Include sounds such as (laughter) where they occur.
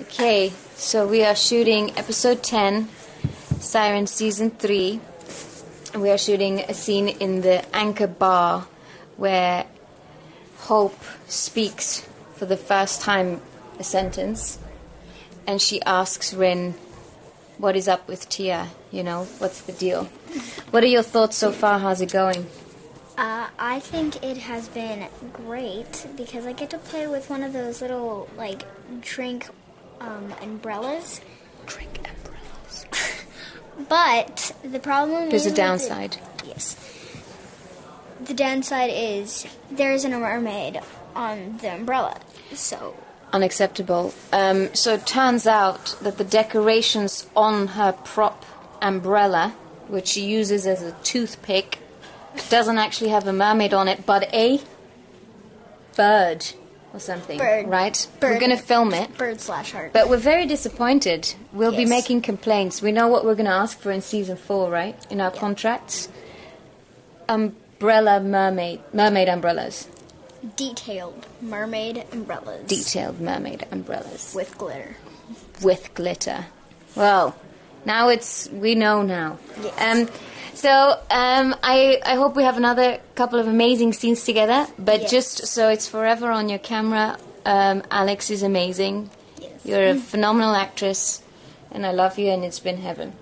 Okay, so we are shooting episode 10, Siren season 3. We are shooting a scene in the Anchor Bar where Hope speaks for the first time a sentence and she asks Ryn, What is up with Tia? You know, what's the deal? What are your thoughts so far? How's it going? Uh, I think it has been great because I get to play with one of those little like drink um, umbrellas. Drink umbrellas. (laughs) But the problem There's is a with the- downside. yes. The downside is there isn't a mermaid on the umbrella. So unacceptable. Um, so it turns out that the decorations on her prop umbrella, which she uses as a toothpick, doesn't actually have a mermaid on it, but a bird or something. Bird. Right? We're going to film it. bird slash heart. But we're very disappointed. We'll be making complaints. We know what we're going to ask for in season four, right? In our contracts. Umbrella mermaid, mermaid umbrellas, Detailed mermaid umbrellas detailed mermaid umbrellas. with glitter. with glitter. Well, now it's we know now. Yes. Um, so um, I I hope we have another couple of amazing scenes together. But Yes. just so it's forever on your camera, um, Alix is amazing. Yes. You're a phenomenal actress, and I love you, and it's been heaven.